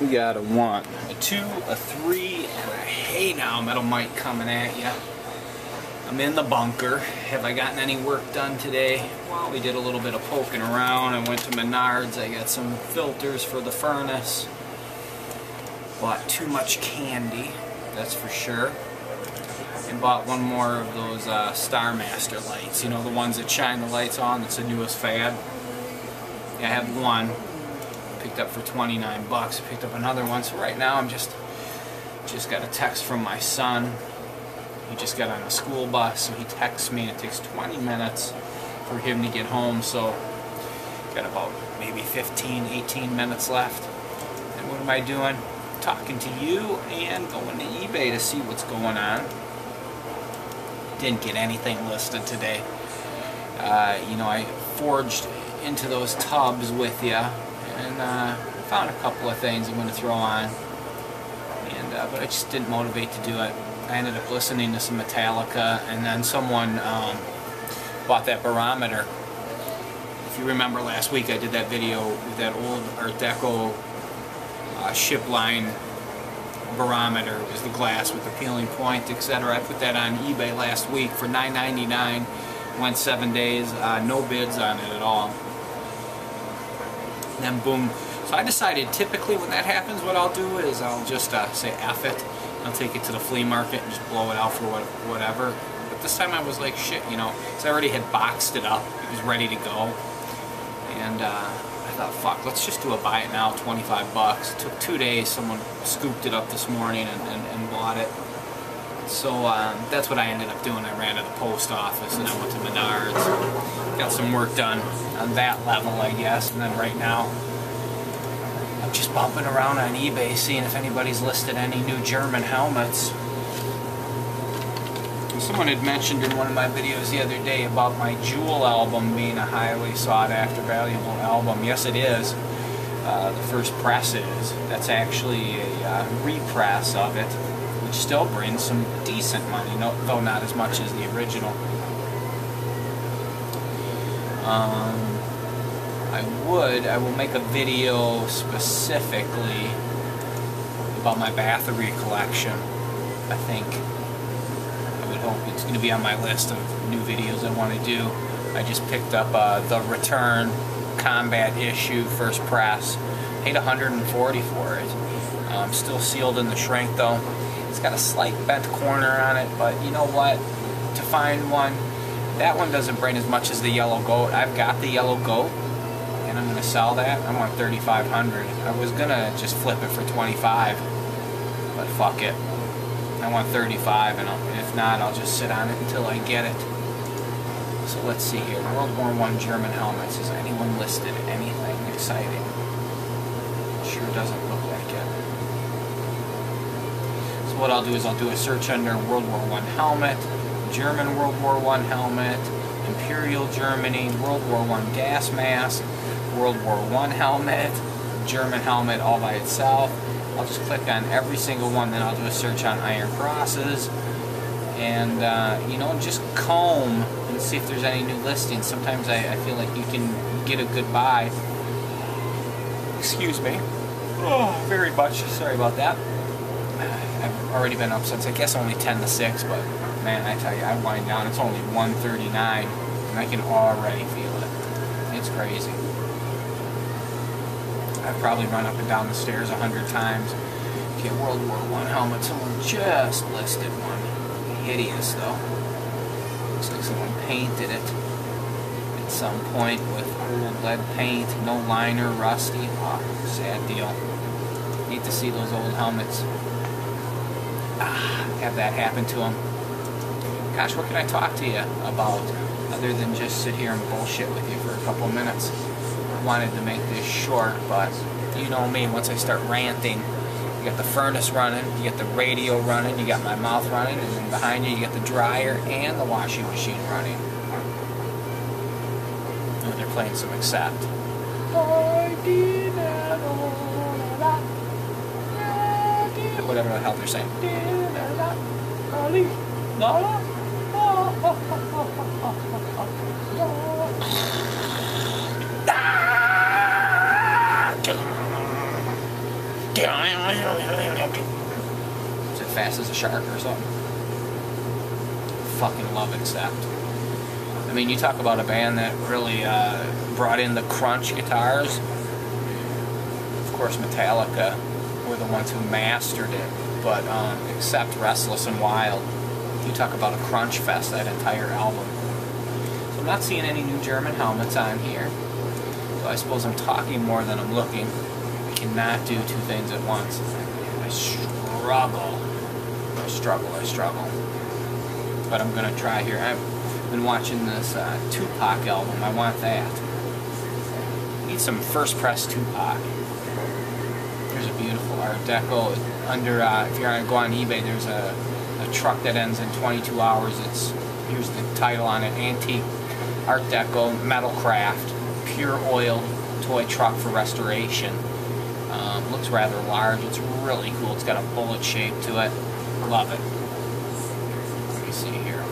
we got a one, a two, a three, and a hey now metal Mike coming at you. I'm in the bunker. Have I gotten any work done today? Well, we did a little bit of poking around. I went to Menards. I got some filters for the furnace. Bought too much candy, that's for sure. And bought one more of those uh, Starmaster lights. You know, the ones that shine the lights on. That's the newest fad. I have one picked up for 29 bucks. I picked up another one. So right now I'm just just got a text from my son. He just got on a school bus, so he texts me. It takes 20 minutes for him to get home. So got about maybe 15, 18 minutes left. And what am I doing? Talking to you and going to eBay to see what's going on. Didn't get anything listed today. Uh, you know, I forged into those tubs with you and uh, found a couple of things I'm going to throw on. And uh, but I just didn't motivate to do it. I ended up listening to some Metallica, and then someone um, bought that barometer. If you remember last week, I did that video with that old Art Deco uh, ship line barometer. It was the glass with the peeling point, etc. I put that on eBay last week for $9.99. Went seven days, uh, no bids on it at all and then boom. So I decided typically when that happens, what I'll do is I'll just uh, say F it. I'll take it to the flea market and just blow it out for what, whatever. But this time I was like, shit, you know, so I already had boxed it up. It was ready to go. And uh, I thought, fuck, let's just do a buy it now, 25 bucks. It took two days. Someone scooped it up this morning and, and, and bought it. So um, that's what I ended up doing. I ran to the post office and I went to Menards. Got some work done on that level, I guess. And then right now, I'm just bumping around on eBay seeing if anybody's listed any new German helmets. Someone had mentioned in one of my videos the other day about my Jewel album being a highly sought after, valuable album. Yes, it is. Uh, the first press is. That's actually a uh, repress of it which still brings some decent money, though not as much as the original. Um, I would, I will make a video specifically about my Bathory collection. I think I would hope it's going to be on my list of new videos I want to do. I just picked up uh, the Return Combat issue, first press. Paid 140 for it. Um, still sealed in the shrink though. It's got a slight bent corner on it, but you know what? To find one, that one doesn't bring as much as the yellow goat. I've got the yellow goat, and I'm gonna sell that. I want 3,500. I was gonna just flip it for 25, but fuck it. I want 35, and I'll, if not, I'll just sit on it until I get it. So let's see here. World War One German helmets. Has anyone listed anything exciting? Sure doesn't look like it what I'll do is I'll do a search under World War One helmet, German World War One helmet, Imperial Germany, World War One gas mask, World War One helmet, German helmet all by itself. I'll just click on every single one, then I'll do a search on iron crosses, and uh, you know, just comb and see if there's any new listings. Sometimes I, I feel like you can get a good buy. Excuse me. Oh, very much. Sorry about that. I've already been up since I guess only 10 to 6, but man, I tell you, I wind down. It's only 1:39, and I can already feel it. It's crazy. I've probably run up and down the stairs a hundred times. Get World War One helmet. Someone just listed one. Hideous though. Looks like someone painted it at some point with old lead paint, no liner, rusty. Oh, sad deal. Need to see those old helmets have that happen to them. Gosh, what can I talk to you about other than just sit here and bullshit with you for a couple minutes? I wanted to make this short, but you know me, once I start ranting, you got the furnace running, you got the radio running, you got my mouth running, and then behind you you got the dryer and the washing machine running. And they're playing some Accept. Whatever the hell they're saying. Is it fast as a shark or something? Fucking love Accept. I mean, you talk about a band that really uh, brought in the crunch guitars. Of course, Metallica were the ones who mastered it, but um, Accept Restless and Wild. You talk about a crunch fest, that entire album. So I'm not seeing any new German helmets on here. So I suppose I'm talking more than I'm looking. I cannot do two things at once. I struggle. I struggle, I struggle. But I'm gonna try here. I've been watching this uh, Tupac album. I want that. Need some first press Tupac. Art Deco. Under, uh, if you're gonna go on eBay, there's a, a truck that ends in 22 hours. It's here's the title on it: Antique Art Deco Metal Craft Pure Oil Toy Truck for Restoration. Um, looks rather large. It's really cool. It's got a bullet shape to it. Love it. Let me see here.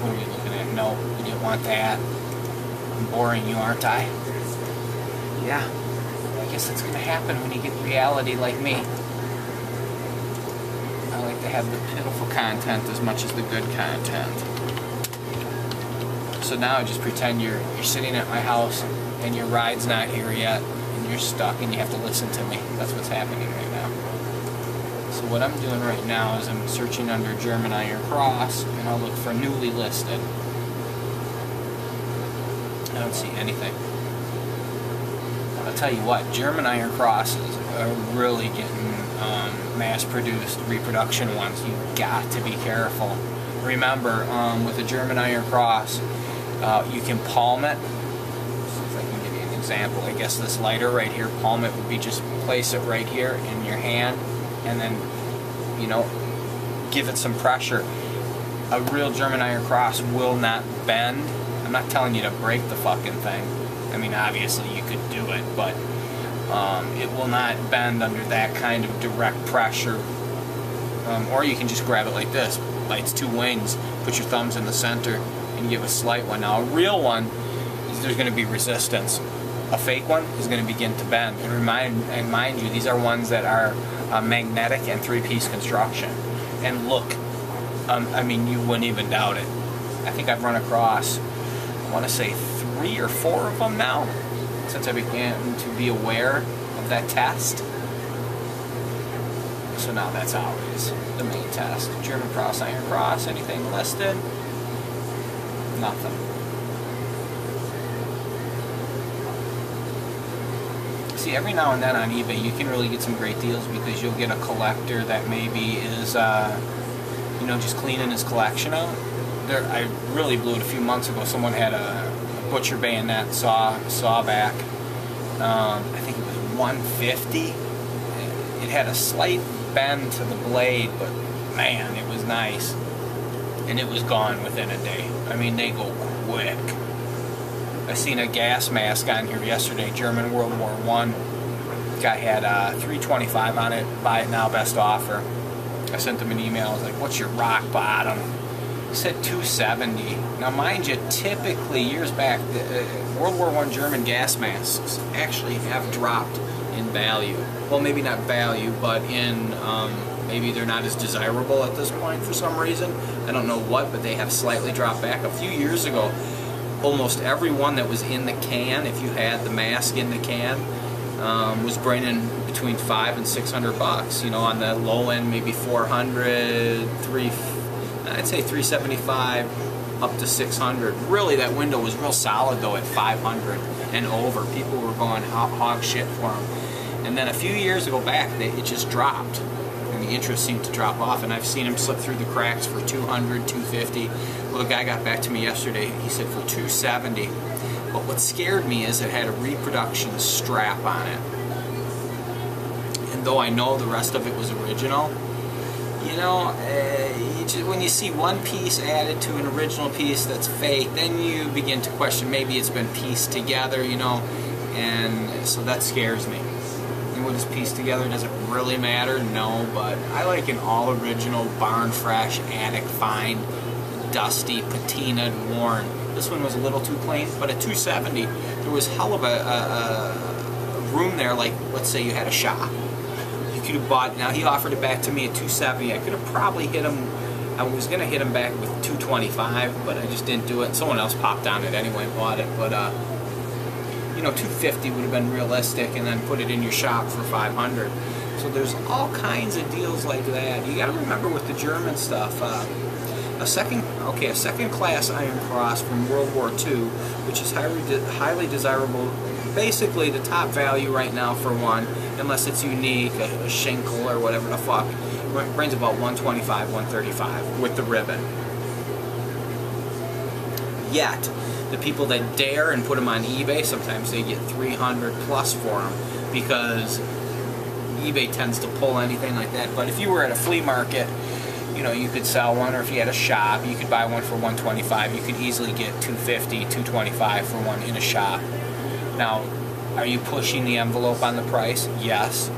What are we looking at? No, you didn't want that. I'm boring you, aren't I? Yeah. I guess it's going to happen when you get reality like me. I like to have the pitiful content as much as the good content. So now I just pretend you're you're sitting at my house and your ride's not here yet and you're stuck and you have to listen to me. That's what's happening right now. So what I'm doing right now is I'm searching under German Iron Cross and I'll look for newly listed. I don't see anything. I'll tell you what, German Iron Crosses are really getting um, mass-produced reproduction ones. You've got to be careful. Remember, um, with a German Iron Cross, uh, you can palm it. If I can give you an example. I guess this lighter right here, palm it would be just place it right here in your hand and then, you know, give it some pressure. A real German Iron Cross will not bend. I'm not telling you to break the fucking thing. I mean, obviously you could do it, but um, it will not bend under that kind of direct pressure. Um, or you can just grab it like this, by its two wings, put your thumbs in the center, and give a slight one. Now, a real one, there's going to be resistance. A fake one is going to begin to bend. And remind and mind you, these are ones that are uh, magnetic and three-piece construction. And look, um, I mean, you wouldn't even doubt it. I think I've run across, I want to say three or four of them now, since I began to be aware of that test. So now that's always the main test. German cross, iron cross, anything listed? Nothing. See, every now and then on eBay, you can really get some great deals because you'll get a collector that maybe is, uh, you know, just cleaning his collection out. There, I really blew it a few months ago. Someone had a, a butcher bayonet saw sawback. Um, I think it was 150. It had a slight bend to the blade, but man, it was nice. And it was gone within a day. I mean, they go quick. I seen a gas mask on here yesterday, German World War One. Guy had uh, 325 on it. Buy it now, best offer. I sent him an email. I was like, "What's your rock bottom?" Said 270. Now, mind you, typically years back, the, uh, World War One German gas masks actually have dropped in value. Well, maybe not value, but in um, maybe they're not as desirable at this point for some reason. I don't know what, but they have slightly dropped back. A few years ago, almost every one that was in the can, if you had the mask in the can, um, was bringing between five and six hundred bucks. You know, on the low end, maybe 400, three, I'd say 375 up to 600. Really, that window was real solid though at 500 and over. People were going hog, shit for them. And then a few years ago back, they, it just dropped. And the interest seemed to drop off. And I've seen them slip through the cracks for 200, 250. Well, the guy got back to me yesterday. He said for 270. But what scared me is it had a reproduction strap on it. And though I know the rest of it was original, you know, uh, you just, when you see one piece added to an original piece that's fake, then you begin to question maybe it's been pieced together, you know, and so that scares me. And what is pieced together, does it really matter? No, but I like an all original, barn fresh, attic fine, dusty, patinaed, worn. This one was a little too clean, but at 270, there was hell of a, a, a room there, like let's say you had a shop, could have bought. Now he offered it back to me at 270. I could have probably hit him. I was gonna hit him back with 225, but I just didn't do it. Someone else popped on it anyway, and bought it. But uh, you know, 250 would have been realistic, and then put it in your shop for 500. So there's all kinds of deals like that. You got to remember with the German stuff. Uh, a second, okay, a second class Iron Cross from World War II, which is highly, de highly desirable. Basically, the top value right now for one, unless it's unique, a, a or whatever the fuck, brings about 125, 135 with the ribbon. Yet, the people that dare and put them on eBay, sometimes they get 300 plus for them because eBay tends to pull anything like that. But if you were at a flea market, you know, you could sell one, or if you had a shop, you could buy one for 125. You could easily get 250, 225 for one in a shop. Now, are you pushing the envelope on the price? Yes,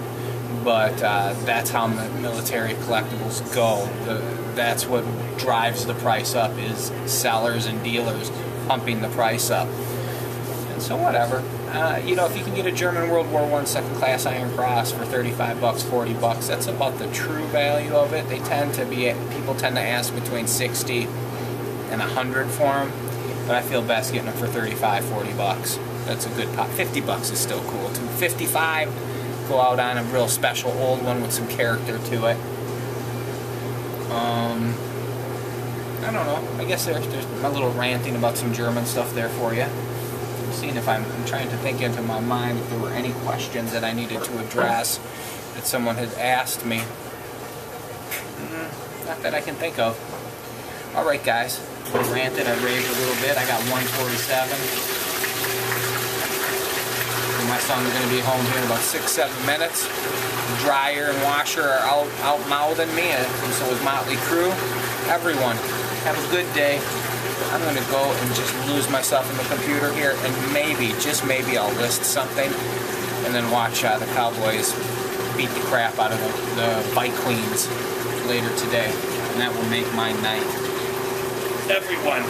but uh, that's how military collectibles go. The, that's what drives the price up is sellers and dealers pumping the price up. And so whatever. Uh, you know, if you can get a German World War One second class Iron Cross for 35 bucks, 40 bucks, that's about the true value of it. They tend to be, people tend to ask between 60 and 100 for them, but I feel best getting them for 35, 40 bucks. That's a good pop. 50 bucks is still cool. 55, go out on a real special old one with some character to it. Um, I don't know. I guess there's, there's my little ranting about some German stuff there for you I'm seeing if I'm, I'm, trying to think into my mind if there were any questions that I needed to address that someone had asked me. Mm, not that I can think of. All right, guys. I ranted, I raved a little bit. I got 147. Son's going to be home here in about six, seven minutes. Dryer and washer are out, out mouthing me, and so is Mötley Crüe. Everyone, have a good day. I'm going to go and just lose myself in the computer here, and maybe, just maybe, I'll list something, and then watch uh, the Cowboys beat the crap out of the, the Vikings later today, and that will make my night. Everyone,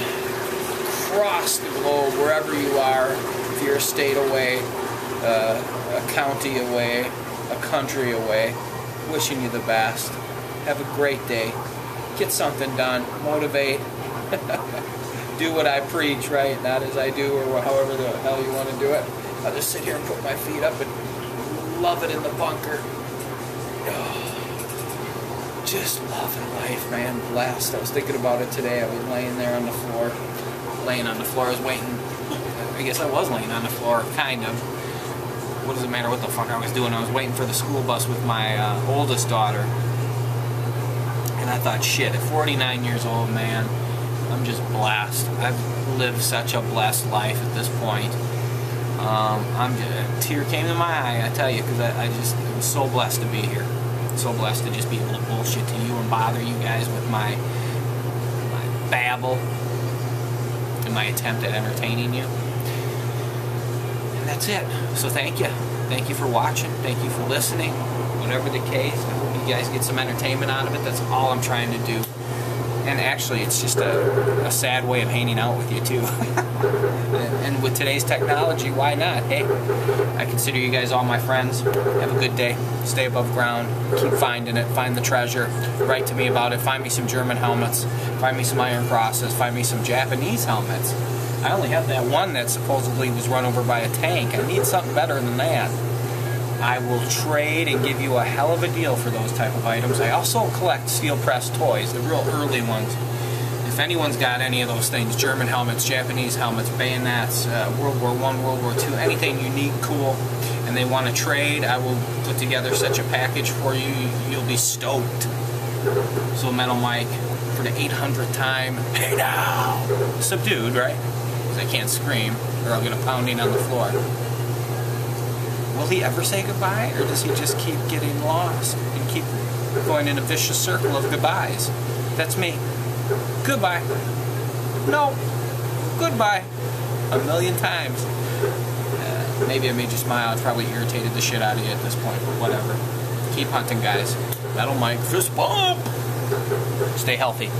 across the globe, wherever you are, if you're a state away, uh, a county away, a country away, wishing you the best. Have a great day. Get something done. Motivate. do what I preach, right? Not as I do or however the hell you want to do it. I'll just sit here and put my feet up and love it in the bunker. Oh, just loving life, man. Blessed. I was thinking about it today. I was laying there on the floor. Laying on the floor. I was waiting. I guess I was laying on the floor, kind of. What does it matter what the fuck I was doing? I was waiting for the school bus with my uh, oldest daughter. And I thought, shit, at 49 years old, man, I'm just blessed. I've lived such a blessed life at this point. Um, I'm just, a tear came to my eye, I tell you, because I, I, just am so blessed to be here. So blessed to just be able to bullshit to you and bother you guys with my my babble and my attempt at entertaining you. And that's it. So thank you. Thank you for watching. Thank you for listening. Whatever the case, I hope you guys get some entertainment out of it. That's all I'm trying to do. And actually it's just a, a, sad way of hanging out with you too. And with today's technology why not? Hey I consider you guys all my friends. Have a good day. Stay above ground. Keep finding it. Find the treasure. Write to me about it. Find me some German helmets. Find me some iron crosses. Find me some Japanese helmets I only have that one that supposedly was run over by a tank I need something better than that I will trade and give you a hell of a deal for those type of items. I also collect steel press toys, the real early ones. If anyone's got any of those things, German helmets, Japanese helmets, bayonets, uh, World War One, World War Two, anything unique, cool, and they want to trade, I will put together such a package for you. You'll be stoked. So Metal Mike, for the 800th time, hey now! Subdued, right? Because I can't scream, or I'll get a pounding on the floor. Will he ever say goodbye, or does he just keep getting lost and keep going in a vicious circle of goodbyes? That's me. Goodbye. No. Goodbye. A million times. Uh, maybe I made you smile. It's probably irritated the shit out of you at this point, but whatever. Keep hunting, guys. Metal Mike, fist bump. Stay healthy.